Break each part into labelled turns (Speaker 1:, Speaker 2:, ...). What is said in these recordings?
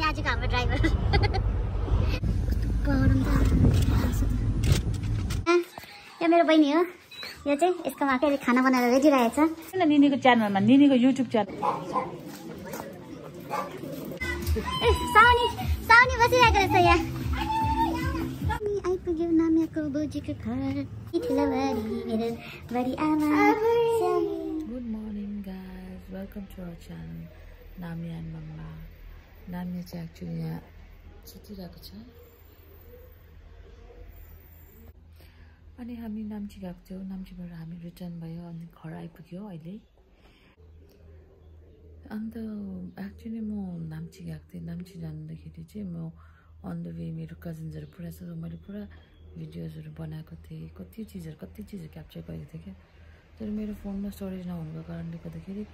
Speaker 1: अनि आजको हाम्रो ड्राइभर यो मेरो बहिनी हो यो चाहिँ यसको माकै अहिले खाना बनाएर रेडी रहेछ
Speaker 2: निनीको च्यानलमा निनीको युट्युब च्यानल
Speaker 1: ए साउनी साउनी बसिरहेको रहेछ यहाँ हामी आइपुग्यो नाम्याको बोजूको घर ठुलो बडी मेरो बडी आमा
Speaker 2: good morning guys welcome to our channel Nami and mamma Nami चाहिँ एक्चुली यहाँ सुतिरहेको छ अनि हामी नाम्ची गएको थियौँ नाम्चीबाट हामी रिटर्न भयो अनि घर आइपुग्यो अहिले अन्त एक्चुली म नाम्ची गएको थिएँ नाम्ची जाँदाखेरि चाहिँ म अन द वे मेरो कजिन्सहरू पुरा छ मैले पुरा भिडियोजहरू बनाएको थिएँ कति चिजहरू कति चिजहरू क्याप्चर गरेको थिएँ क्या तर मेरो फोनमा स्टोरेज नहुनुको कारणले गर्दाखेरि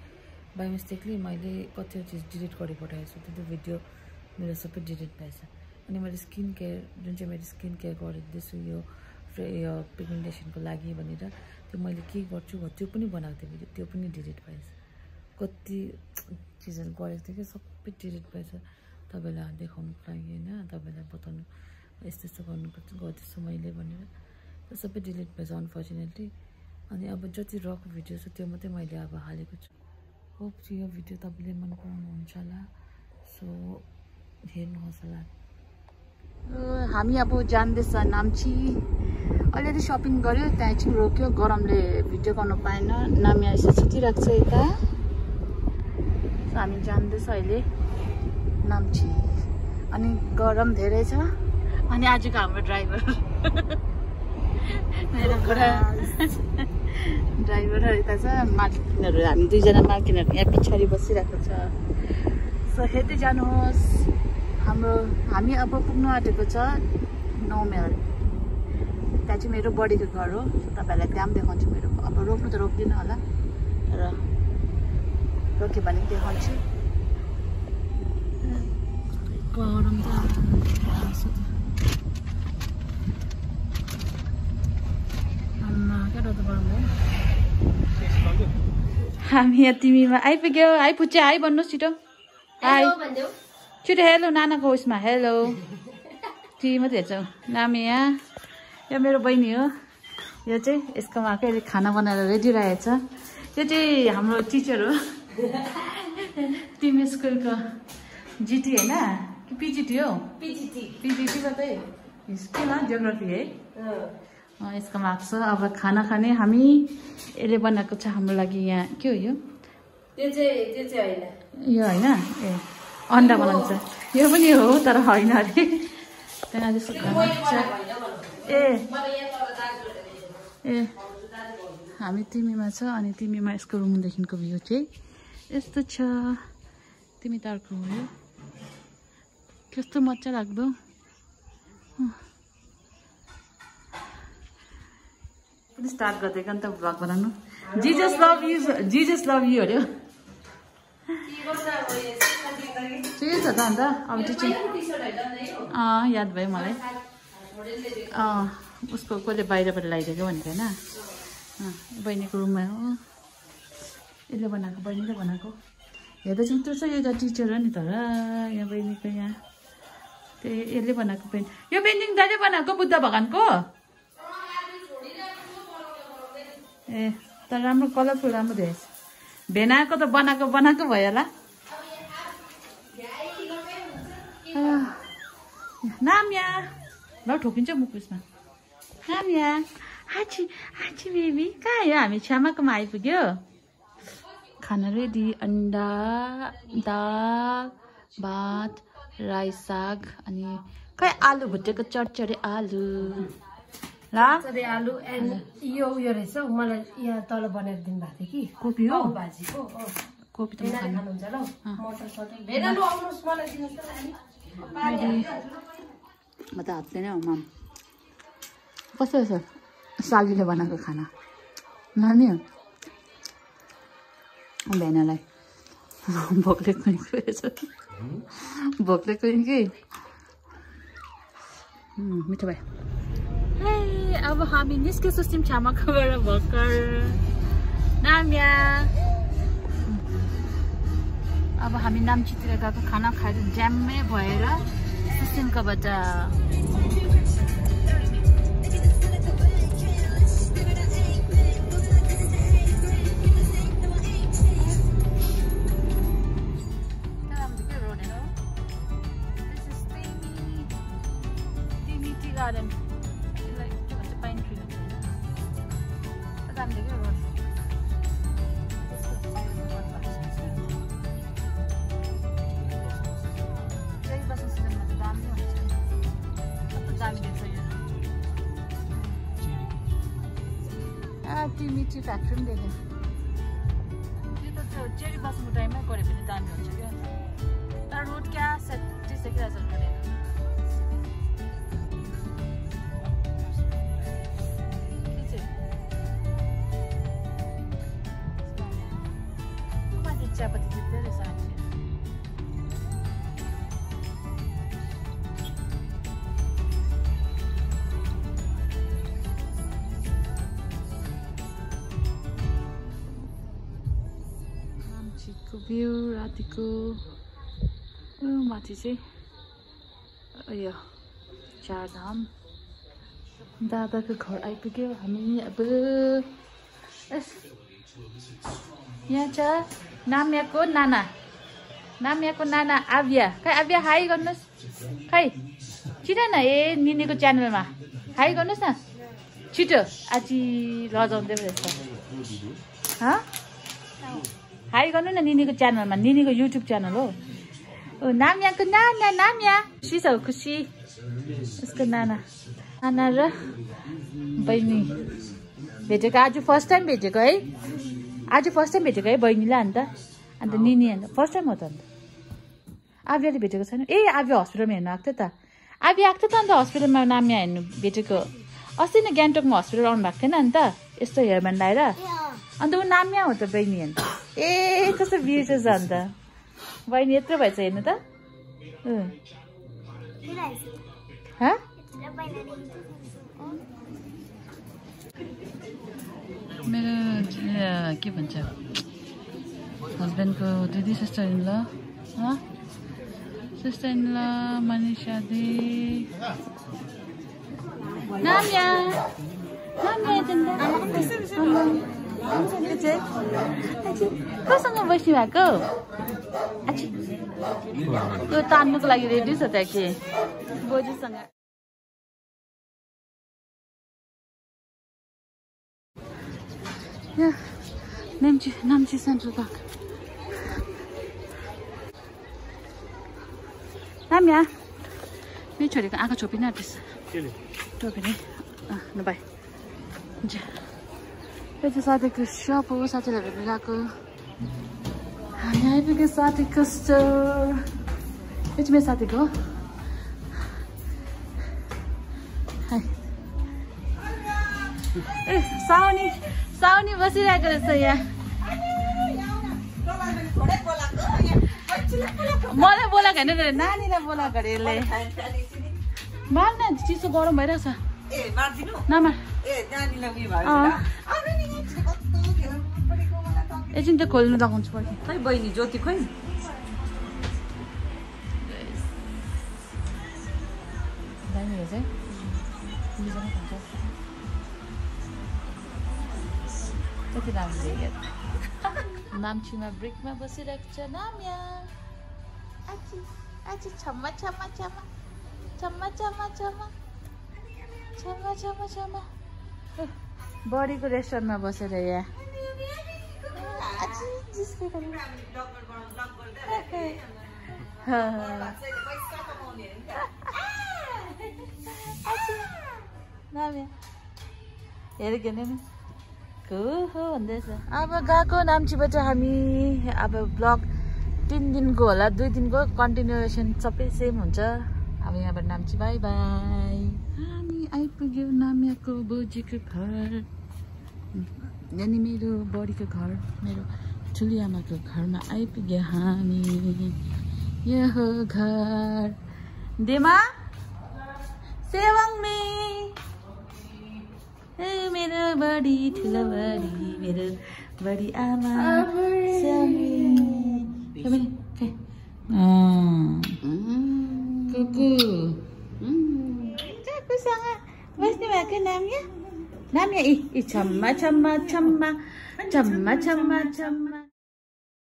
Speaker 2: बाई मिस्टेकली मैले कतिवटा चिज डिलिट गरिपठाएको छु त्यो भिडियो मेरो सबै डिलिट भएछ अनि मैले स्किन केयर जुन चाहिँ मैले स्किन केयर गरिदिँदैछु यो यो पिगमेन्टेसनको लागि भनेर त्यो मैले के गर्छु त्यो पनि बनाएको थिएँ भिडियो त्यो पनि डिलिट भएछ कति चिजहरू गरेको थिएँ कि सबै डिलिट भएछ तपाईँलाई देखाउनुको लागि होइन तपाईँलाई बताउनु यस्तो यस्तो गर्नुपर्छ गर्दैछु मैले भनेर त्यो सबै डिलिट भएछ अनफर्चुनेटली अनि अब जति रक भिडियो छ त्यो मात्रै मैले अब हालेको छु होप चाहिँ यो भिडियो तपाईँले मन पराउनुहुन्छ होला सो हेर्नुहोस् होला हामी अब जान्दैछ नाम्ची अलिअलि सपिङ गऱ्यो त्यहाँ एकछिन रोक्यो गरमले भिडियो गर्नु पाएन नामी यसो सुतिरहेको छ यता हामी जान्दैछ अहिले नाम्ची अनि गरम धेरै छ अनि आजको हाम्रो ड्राइभर मेरो बुढा ड्राइभर यता छ मार्किनहरू हामी दुईजना मार्किनहरू यहाँ पछाडि बसिरहेको छ। सो हेर्दै जानुहोस् हाम्रो हामी अब पुग्नु आँटेको छ नौ माइल त्यहाँ चाहिँ मेरो बडीको घर हो तपाईँहरूलाई त्यहाँ पनि देखाउँछु मेरो। अब रोक्नु त रोक्दिनँ होला तर रोक्यो भने पनि देखाउँछु। गरम त आम्मा क्या डरलाग्दो गरम हो हामी यहाँ तिमीमा आइपुग्यो। आइपुग्छ आइ भन्नुहोस् छिटो। हाई छिटो हेलो नानाको उयसमा। हेलो। तिमी मात्रै हेर्छौ। नामी यहाँ। यो मेरो बहिनी हो। यो चाहिँ यसको अहिले खाना बनाएर रेडी रहेछ यो चाहिँ हाम्रो टिचर हो। तिमी स्कुलको जिटी होइन? कि पिजिटी हो?
Speaker 3: पिजिटी।
Speaker 2: पिजिटी मात्रै। हिस्ट्री न जियोग्राफी है। यसको मार्क्स छ। अब खाना खाने हामी यसले बनाएको छ हाम्रो लागि यहाँ। के हो यो? यो होइन? ए अन्डा बनाउँछ। यो पनि हो तर होइन अरे। त्यहाँ जस्तो ए। ए। हामी तिमीमा छ अनि तिमीमा यसको रुमदेखिको भ्यू चाहिँ यस्तो छ। तिमी तारको हो। यो कस्तो मजा लाग्दो। पनि स्टार्ट गरिदिएको नि त भ्लग बनाउनु। Jesus love you Jesus love you अरे ठिकै छ त अन्त अब चाहिँ अँ याद भयो मलाई। अँ उसको कसले बाहिरबाट ल्याइदिएको भनेको होइन? बहिनीको रुममा हो। यसले बनाएको बहिनीले बनाएको। हेर्दा चाहिँ त्यो चाहिँ एउटा टिचर हो नि तर यहाँ बहिनीको यहाँ। त्यही यसले बनाएको पेन्ट यो पेन्टिङ दाइले बनाएको बुद्ध भगवान्को? ए तर राम्रो कलरफुल राम्रो देखेछ। भेनाको त बनाएको बनाएको भयो होला। नाम्या ल ठोकिन्छ मुख उसमा। नाम्या हाची हाची बेबी कहाँ आयो? हामी छ्यामाकोमा आइपुग्यो। खाना रेडी अन्डा दाल भात राई साग अनि खै आलु भुटेको चटचडे आलु। ल।
Speaker 3: आलु एन्ड यो उयो रहेछ। हौ, मलाई यहाँ तल बनाएर दिनुभएको थियो कि?
Speaker 2: कोपी हो।
Speaker 3: भाजीको।
Speaker 2: कोपी त
Speaker 3: खानुहुन्छ ल हौ? मटर सटर भेनालु आउनुहोस् मलाई दिनुहोस्।
Speaker 2: म त हातले नै हो माम। कस्तो रहेछ सालीले बनाएको खाना? नानी भेनालाई। भोकले रहेछ। भोकले कुहिन् कि? मिठो भयो। ए, अब हामी निस्केछौँ सिमछामाकोबाट भर्खर। नाम्या। अब हामी नाम्चीतिर गएको खाना खाएर ज्यामै भएर सिस्टिमकोबाट मीठी मीठी फैक्ट्री में देखें। भ्यू रातिको माथि चाहिँ उयो चारधाम। दादाको घर आइपुग्यो। हामी अब यहाँ छ नाम्याको नाना। नाम्याको नाना आव्या। खै आव्या हाई गर्नुहोस्। खै छिटो न ए निनीको च्यानलमा। हाई गर्नुहोस् न। छिटो। आजी लजाउँदै रहेछ हाई गर्नु न निनीको च्यानलमा निनीको युट्युब च्यानल हो। ओ नाम्याको नाना नाम्या। खुसी छ खुसी। उसको नाना नाना र बहिनी भेटेको। आज फर्स्ट टाइम भेटेको है। आज फर्स्ट टाइम भेटेको है बहिनीलाई अन्त। अन्त निनी अन्त। फर्स्ट टाइम हो त अन्त। आव्याले भेटेको छैन। ए आव्या हस्पिटलमा हेर्नु आएको थियो त। आव्या आएको थियो त अन्त हस्पिटलमा नाम्या हेर्नु भेटेको। अस्ति नै गान्तोकमा हस्पिटल आउनु भएको थिएन अन्त यस्तो हेयर ब्यान्ड लगाएर अन्त ऊ नाम्या हो त बहिनी अन्त ए कस्तो बिर्सेछ अन्त। बहिनी यत्रो भएछ हेर्नु त। मेरो के भन्छ? हस्बेन्डको दिदी sister in law sister in law Manisha the. कोसँग बस्नु भएको। त्यो तान्नुको लागि रेडी छ त्यहाँ के बोजूसँग नाम्ची नाम्ची सेन्ट्रल पार्क नाम्या मेरो छोरीको आँखा छोपिन आँटिस ल बाई हुन्छ यो चाहिँ साथीको सप हो भेट्नु गएको हामी आइपुग्यो साथीको स्टोर यो चाहिँ मेरो साथीको ए साउनी साउनी बसिरहेको रहेछ यहाँ मलाई बोलाएको होइन नानीलाई बोलाएको अरे यसले मार न चिसो गरम भइरहेछ छ। एकछिन खोल्नु लगाउँछु
Speaker 3: बहिनी ज्योति
Speaker 2: ब्रेकमा बसिरहेको छ नाम्या बडीको रेस्टुरेन्टमा बसेर यहाँ नि। हाँ, हेरेको नि हो भन्दैछ अब गएको नाम्चीबाट हामी अब ब्लग तिन दिनको होला दुई दिनको कन्टिन्युएसन सबै सेम हुन्छ। अब यहाँबाट नाम्ची बाई बाई हामी आइपुग्यौँ नाम्याको बोजीको घर यानि मेरो बडीको घर मेरो ठुली आमाको घरमा आइपुग्यो हामी यो घर देमा सेवाङमे ए मेरो बडी ठुलो बडी मेरो बडी आमा सेवाङमे अँ,
Speaker 1: Mm.
Speaker 2: कुकु
Speaker 1: Mm.
Speaker 2: कुसँग बस्नु भएको नाम्या नाम्या इ इ छम्मा छम्मा छम्मा छम्मा छम्मा छम्मा